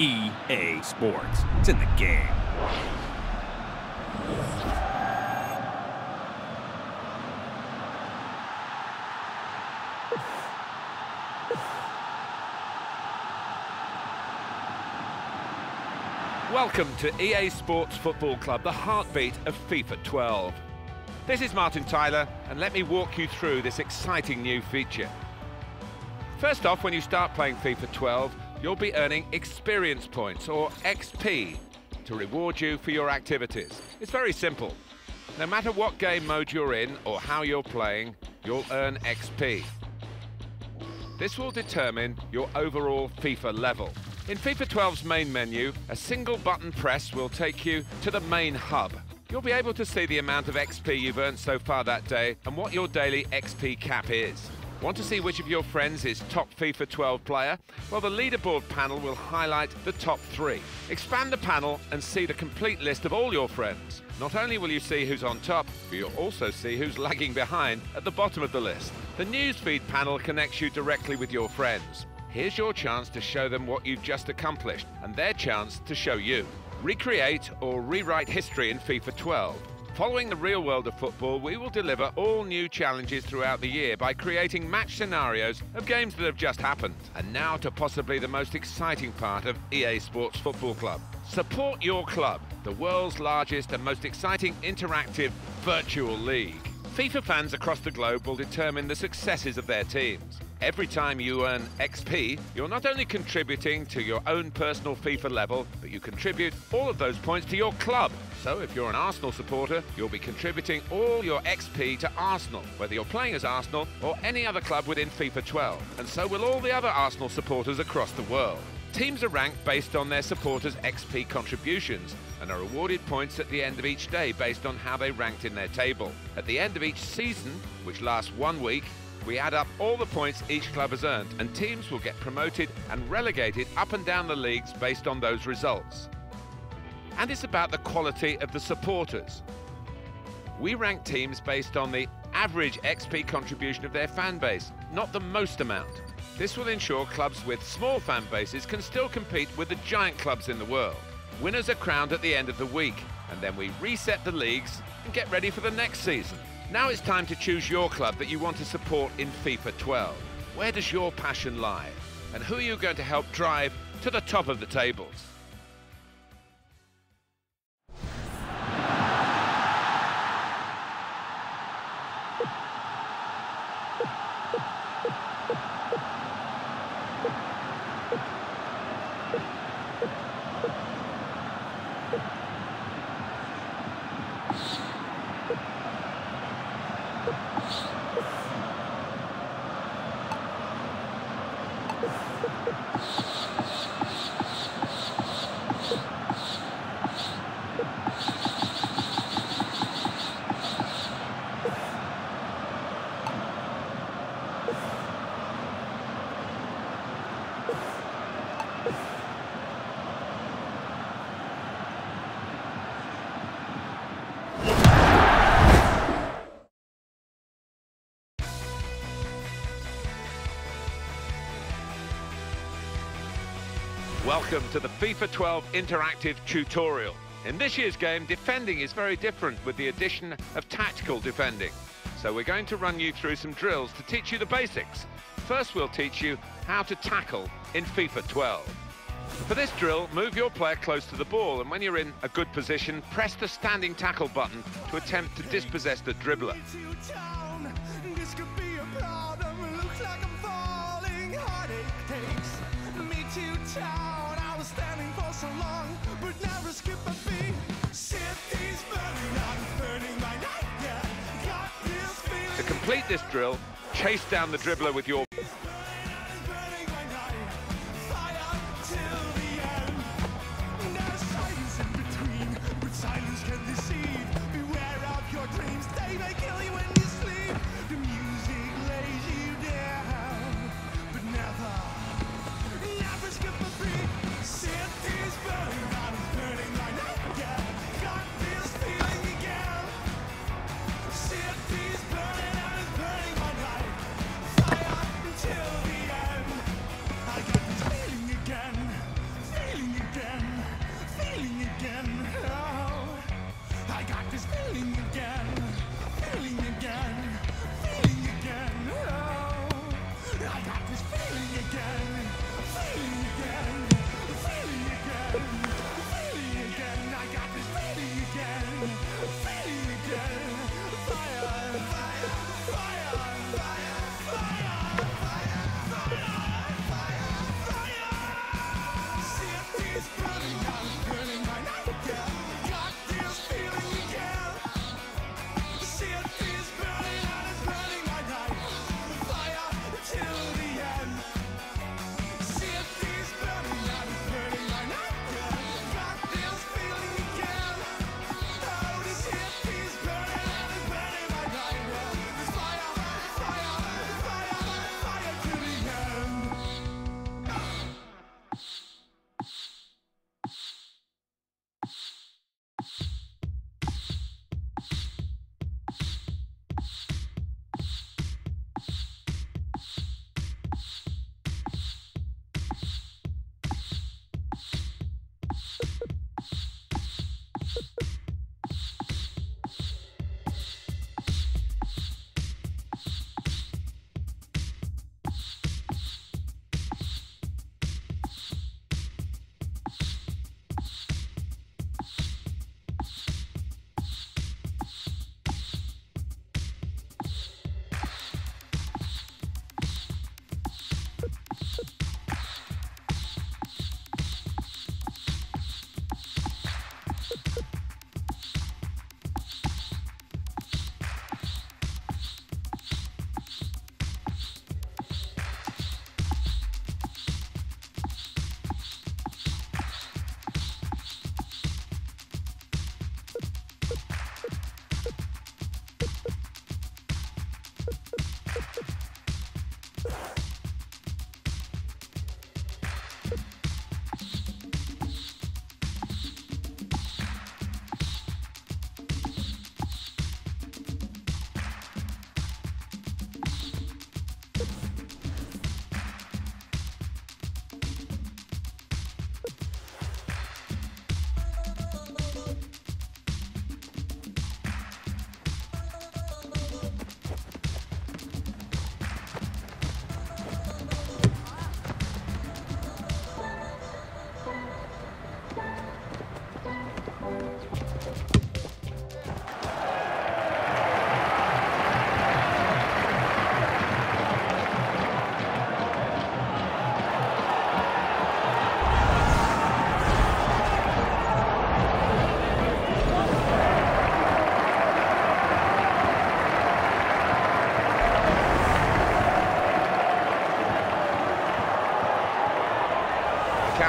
EA Sports. It's in the game. Welcome to EA Sports Football Club, the heartbeat of FIFA 12. This is Martin Tyler, and let me walk you through this exciting new feature. First off, when you start playing FIFA 12, you'll be earning experience points, or XP, to reward you for your activities. It's very simple. No matter what game mode you're in or how you're playing, you'll earn XP. This will determine your overall FIFA level. In FIFA 12's main menu, a single button press will take you to the main hub. You'll be able to see the amount of XP you've earned so far that day and what your daily XP cap is. Want to see which of your friends is top FIFA 12 player? Well, the leaderboard panel will highlight the top three. Expand the panel and see the complete list of all your friends. Not only will you see who's on top, but you'll also see who's lagging behind at the bottom of the list. The newsfeed panel connects you directly with your friends. Here's your chance to show them what you've just accomplished, and their chance to show you. Recreate or rewrite history in FIFA 12. Following the real world of football, we will deliver all new challenges throughout the year by creating match scenarios of games that have just happened. And now to possibly the most exciting part of EA Sports Football Club. Support your club, the world's largest and most exciting interactive virtual league. FIFA fans across the globe will determine the successes of their teams. Every time you earn XP, you're not only contributing to your own personal FIFA level, but you contribute all of those points to your club. So if you're an Arsenal supporter, you'll be contributing all your XP to Arsenal, whether you're playing as Arsenal or any other club within FIFA 12. And so will all the other Arsenal supporters across the world. Teams are ranked based on their supporters' XP contributions and are awarded points at the end of each day based on how they ranked in their table. At the end of each season, which lasts one week, we add up all the points each club has earned, and teams will get promoted and relegated up and down the leagues based on those results. And it's about the quality of the supporters. We rank teams based on the average XP contribution of their fan base, not the most amount. This will ensure clubs with small fan bases can still compete with the giant clubs in the world. Winners are crowned at the end of the week, and then we reset the leagues and get ready for the next season. Now it's time to choose your club that you want to support in FIFA 12. Where does your passion lie? And who are you going to help drive to the top of the tables? Welcome to the FIFA 12 interactive tutorial. In this year's game, defending is very different with the addition of tactical defending. So we're going to run you through some drills to teach you the basics. First, we'll teach you how to tackle in FIFA 12. For this drill, move your player close to the ball, and when you're in a good position, press the standing tackle button to attempt to dispossess the dribbler. Complete this drill, chase down the dribbler with your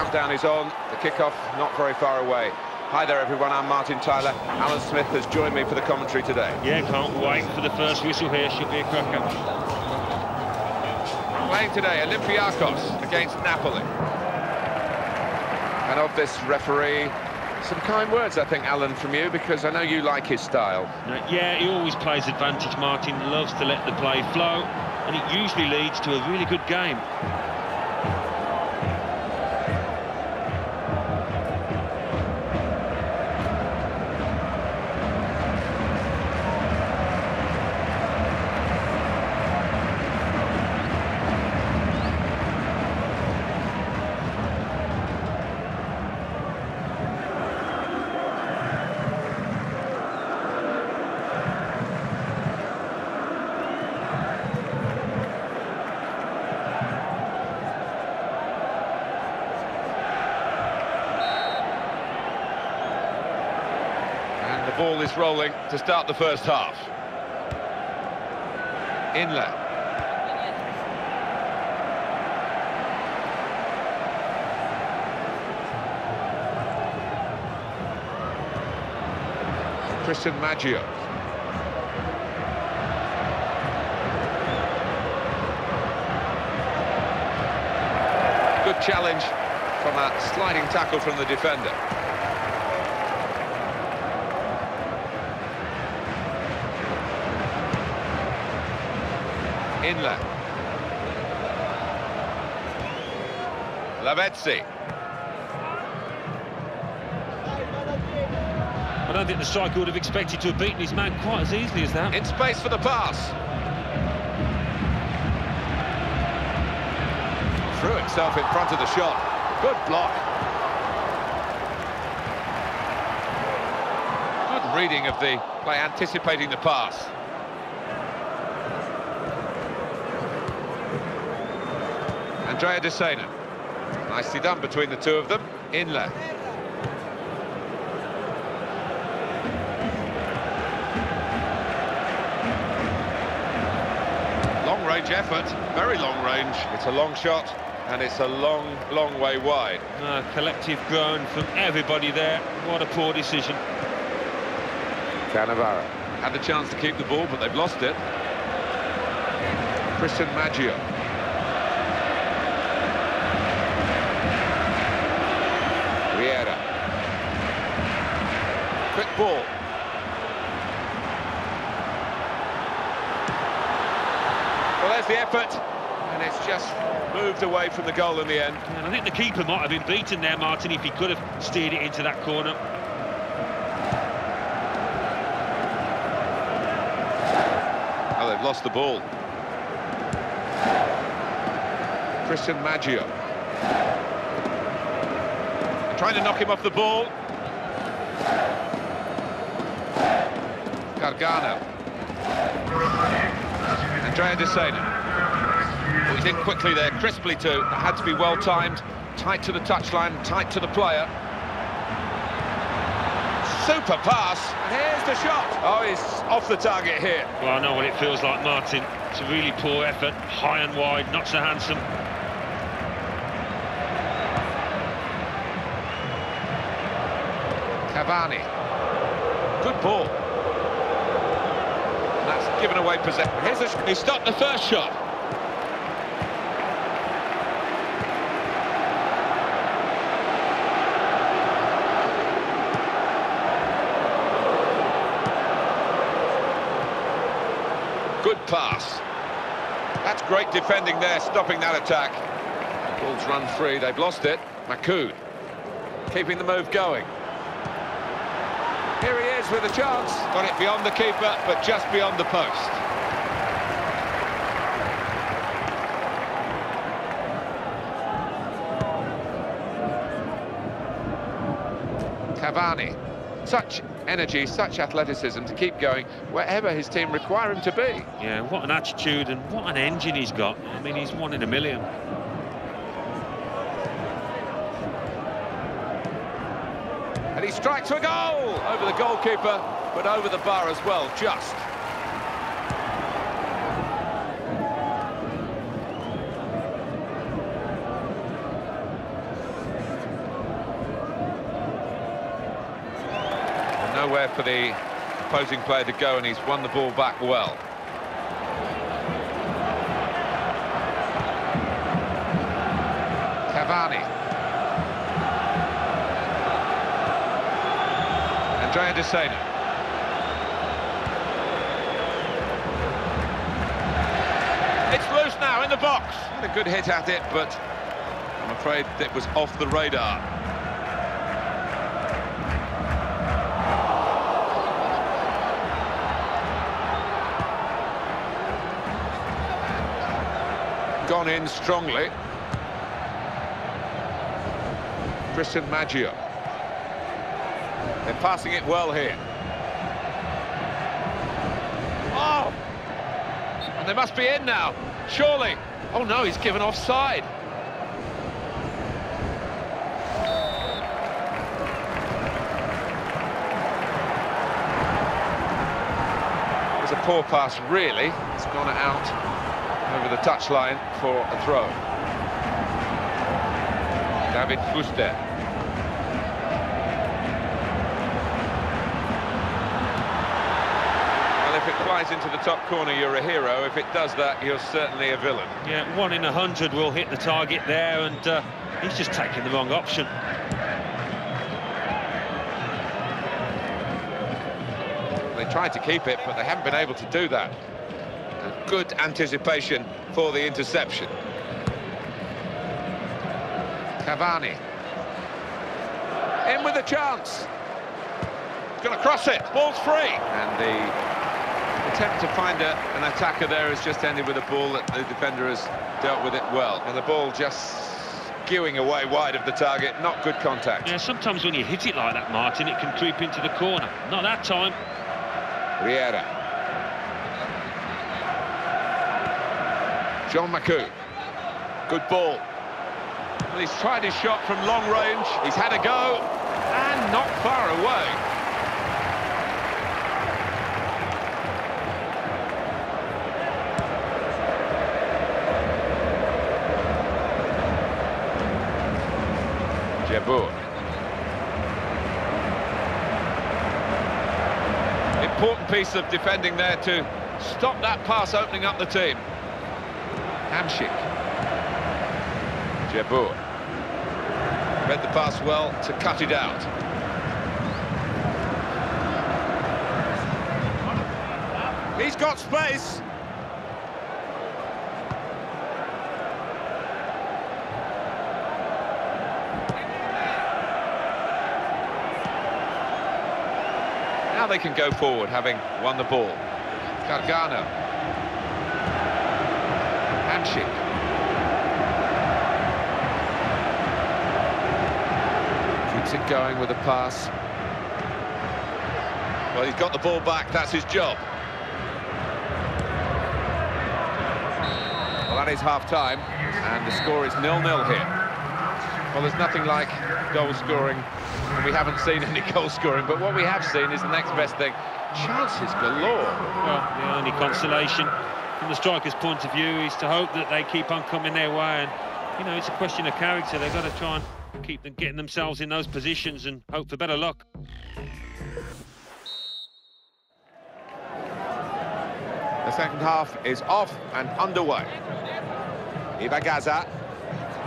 countdown is on, the kickoff not very far away. Hi there everyone, I'm Martin Tyler. Alan Smith has joined me for the commentary today. Yeah, can't wait for the first whistle here, should be a cracker. Playing today, Olympiacos against Napoli. And of this referee, some kind words, I think, Alan, from you, because I know you like his style. Yeah, he always plays advantage, Martin, loves to let the play flow, and it usually leads to a really good game. To start the first half. Inler. Christian Maggio. Good challenge from a sliding tackle from the defender. Inler. Lavezzi. I don't think the striker would have expected to have beaten his man quite as easily as that. In space for the pass. Threw himself in front of the shot. Good block. Good reading of the play, anticipating the pass. Andrea Dossena. Nicely done between the two of them. Inler. Long range effort, very long range. It's a long shot and it's a long, long way wide. Uh, collective groan from everybody there. What a poor decision. Cannavaro. Had the chance to keep the ball, but they've lost it. Christian Maggio. Riera. Quick ball. Well, there's the effort, and it's just moved away from the goal in the end. And I think the keeper might have been beaten there, Martin, if he could have steered it into that corner. Oh, they've lost the ball. Christian Maggio. Trying to knock him off the ball. Gargano. Andrea Dossena. Oh, he's in quickly there, crisply too. It had to be well timed. Tight to the touchline, tight to the player. Super pass, and here's the shot. Oh, he's off the target here. Well, I know what it feels like, Martin. It's a really poor effort, high and wide, not so handsome. Cavani. Good ball. That's given away possession. Here's a... He stopped the first shot. Good pass. That's great defending there, stopping that attack. Ball's run free, they've lost it. Makoun keeping the move going. Here he is with a chance. Got it beyond the keeper, but just beyond the post. Cavani. Such energy, such athleticism to keep going wherever his team require him to be. Yeah, what an attitude and what an engine he's got. I mean, he's one in a million. And he strikes a goal over the goalkeeper, but over the bar as well, just. For the opposing player to go, and he's won the ball back well. Cavani. Andrea Dossena. It's loose now in the box. Had a good hit at it, but I'm afraid it was off the radar. Gone in strongly. Christian Maggio. They're passing it well here. Oh! And they must be in now, surely. Oh no, he's given offside. It's a poor pass, really. It's gone out over the touchline for a throw. David Fuster. Well, if it flies into the top corner, you're a hero. If it does that, you're certainly a villain. Yeah, one in a hundred will hit the target there, and uh, he's just taking the wrong option. They tried to keep it, but they haven't been able to do that. Good anticipation for the interception. Cavani. In with a chance. Going to cross it. Ball's free. And the attempt to find a, an attacker there has just ended with a ball that the defender has dealt with it well. And the ball just skewing away wide of the target. Not good contact. Yeah, sometimes when you hit it like that, Martin, it can creep into the corner. Not that time. Riera. Jean Makoun. Good ball. Well, he's tried his shot from long range. He's had a go, and not far away. Important piece of defending there to stop that pass opening up the team. Hamsik. Djebbour. Read the pass well to cut it out. He's got space. Now they can go forward, having won the ball. Gargano. Hamsik. Keeps it going with a pass. Well, he's got the ball back, that's his job. Well, that is half-time, and the score is nil-nil here. Well, there's nothing like goal scoring, and we haven't seen any goal scoring, but what we have seen is the next best thing. Chances galore. Well, the only consolation from the striker's point of view is to hope that they keep on coming their way. And, you know, it's a question of character. They've got to try and keep them getting themselves in those positions and hope for better luck. The second half is off and underway. Ibagaza,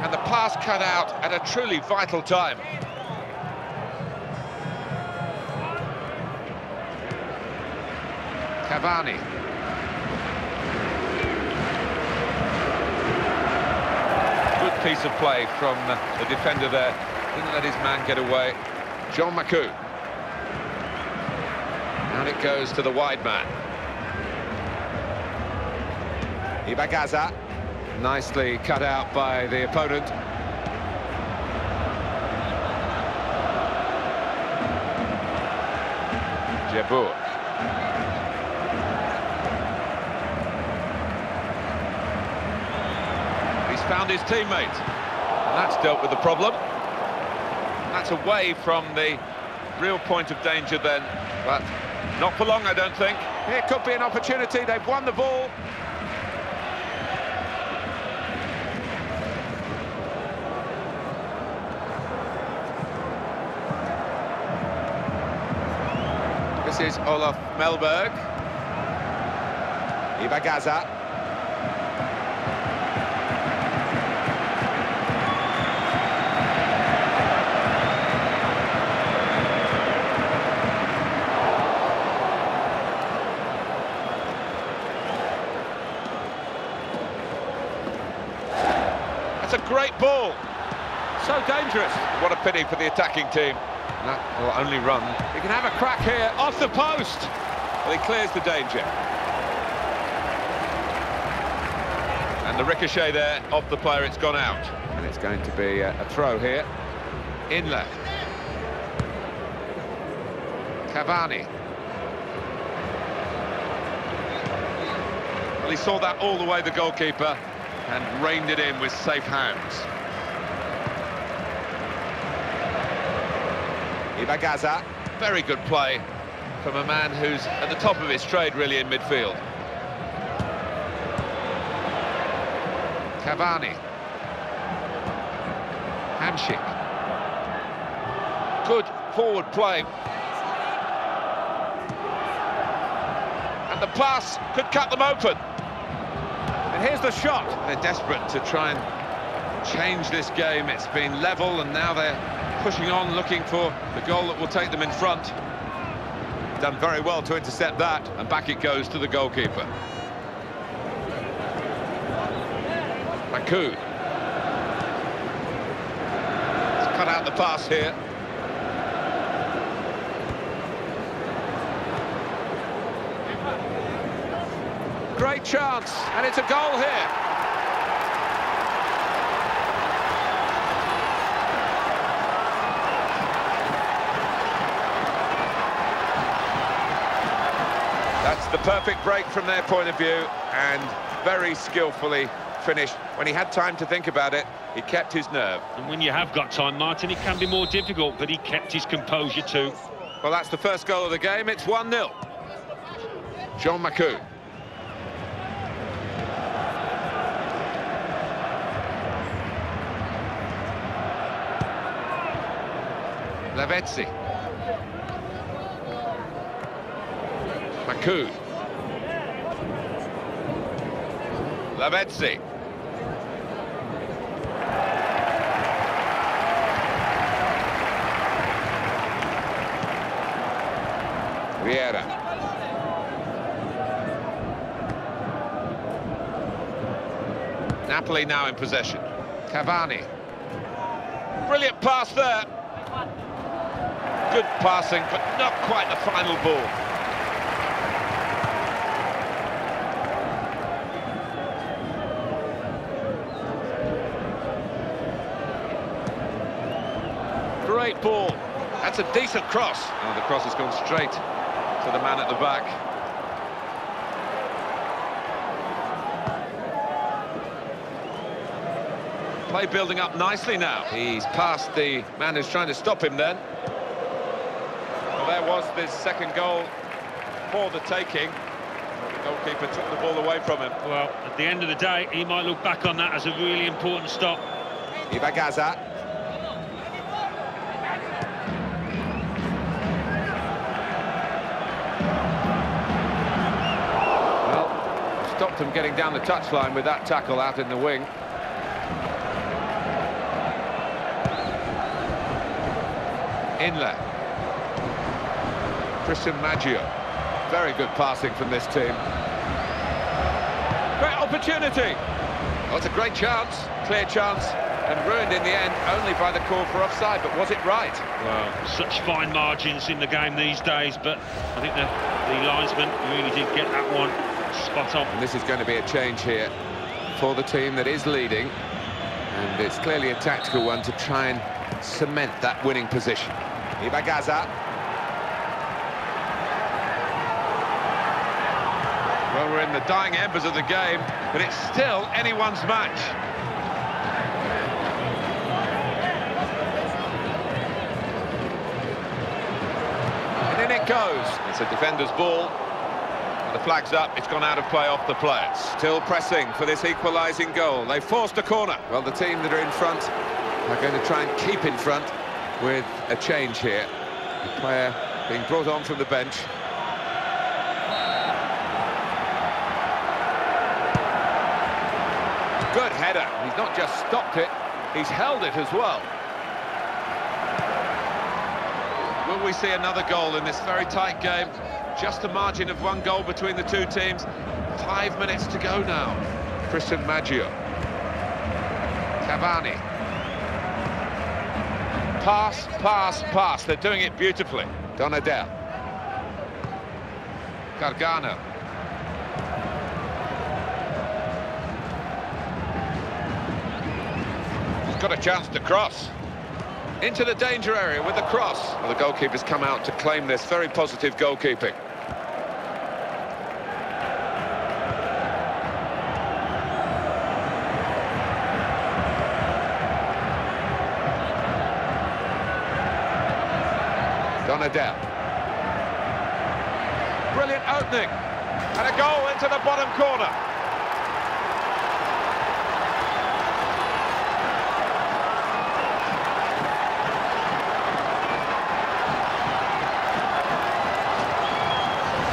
and the pass cut out at a truly vital time. Cavani. Piece of play from the defender there. Didn't let his man get away. Jean Makoun. And it goes to the wide man. Ibagaza, nicely cut out by the opponent. Djebbour. He's found his teammate, and that's dealt with the problem. That's away from the real point of danger then, but not for long, I don't think. It could be an opportunity, they've won the ball. This is Olof Mellberg. Ibagaza. That's a great ball. So dangerous. What a pity for the attacking team. That will only run. He can have a crack here, off the post. Well, he clears the danger. And the ricochet there, off the player, it's gone out. And it's going to be a, a throw here. Inler. Cavani. Well, he saw that all the way, the goalkeeper, and reined it in with safe hands. Ibagaza, very good play from a man who's at the top of his trade, really, in midfield. Cavani. Hamsik. Good forward play. And the pass could cut them open. Here's the shot. They're desperate to try and change this game. It's been level and now they're pushing on, looking for the goal that will take them in front. Done very well to intercept that, and back it goes to the goalkeeper. He's cut out the pass here. Great chance, and it's a goal here. That's the perfect break from their point of view and very skillfully finished. When he had time to think about it, he kept his nerve. And when you have got time, Martin, it can be more difficult, but he kept his composure too. Well, that's the first goal of the game. It's 1-0. Jean Makoun. Lavezzi. Makoun. Lavezzi. Vieira. Napoli now in possession. Cavani. Brilliant pass there. Good passing, but not quite the final ball. Great ball. That's a decent cross. Oh, the cross has gone straight to the man at the back. Play building up nicely now. He's past the man who's trying to stop him then. Well, there this second goal for the taking. The goalkeeper took the ball away from him. Well, at the end of the day, he might look back on that as a really important stop. Ibagaza. Well, stopped him getting down the touchline with that tackle out in the wing. Inler. Christian Maggio. Very good passing from this team. Great opportunity. Oh, it's a great chance, clear chance, and ruined in the end only by the call for offside, but was it right? Well, such fine margins in the game these days, but I think the, the linesman really did get that one spot on. And this is going to be a change here for the team that is leading, and it's clearly a tactical one to try and cement that winning position. Ibagaza. Well, we're in the dying embers of the game, but it's still anyone's match. And in it goes. It's a defender's ball. The flag's up, it's gone out of play off the player. Still pressing for this equalising goal. They forced a corner. Well, the team that are in front are going to try and keep in front with a change here. The player being brought on from the bench header. He's not just stopped it, he's held it as well. Will we see another goal in this very tight game? Just a margin of one goal between the two teams. Five minutes to go now. Christian Maggio. Cavani. Pass, pass, pass. They're doing it beautifully. Donadel. Gargano. Got a chance to cross. Into the danger area with the cross. Well, the goalkeeper's come out to claim this. Very positive goalkeeping. Donadel. Brilliant opening. And a goal into the bottom corner.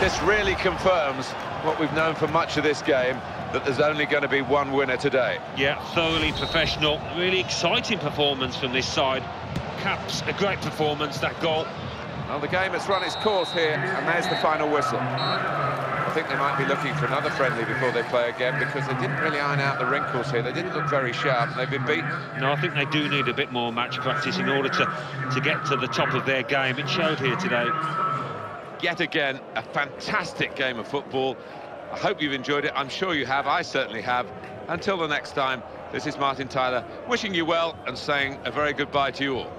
This really confirms what we've known for much of this game, that there's only going to be one winner today. Yeah, thoroughly professional. Really exciting performance from this side. Caps a great performance, that goal. Well, the game has run its course here, and there's the final whistle. I think they might be looking for another friendly before they play again, because they didn't really iron out the wrinkles here. They didn't look very sharp, they've been beaten. No, I think they do need a bit more match practice in order to, to get to the top of their game. It showed here today yet again, a fantastic game of football. I hope you've enjoyed it. I'm sure you have. I certainly have. Until the next time, this is Martin Tyler wishing you well and saying a very goodbye to you all.